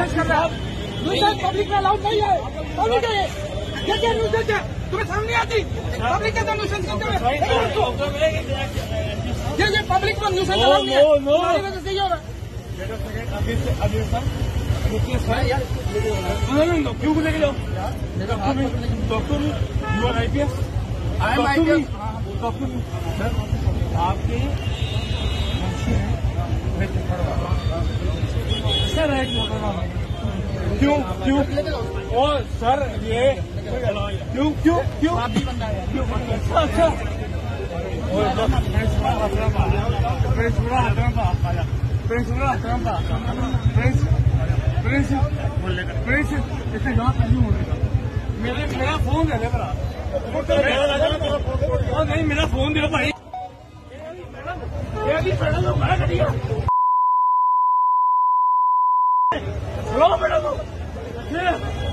Nuisance कर रहा है। न्यूसेंस पब्लिक में अलाउड नहीं है। पब्लिक है। ये क्या न्यूसेंस है तुम्हें समझ नहीं आती। पब्लिक के अंदर न्यूसेंस करते हुए ये ये पब्लिक न्यूसेंस No, अलाउड नहीं है. तुम्हारी वजह से ये हो रहा है। क्यों लेके जाओ doctor you are IPS I am IPS. Doctor आपके मुंशी हैं सर एक क्यों क्यों? ओ, सर, ये क्यों क्यों क्यों? अच्छा अच्छा। प्रिंस इससे जवाब नहीं होगा मेरे मेरा फ़ोन दे दे भरा नहीं मेरा फ़ोन दे भाई।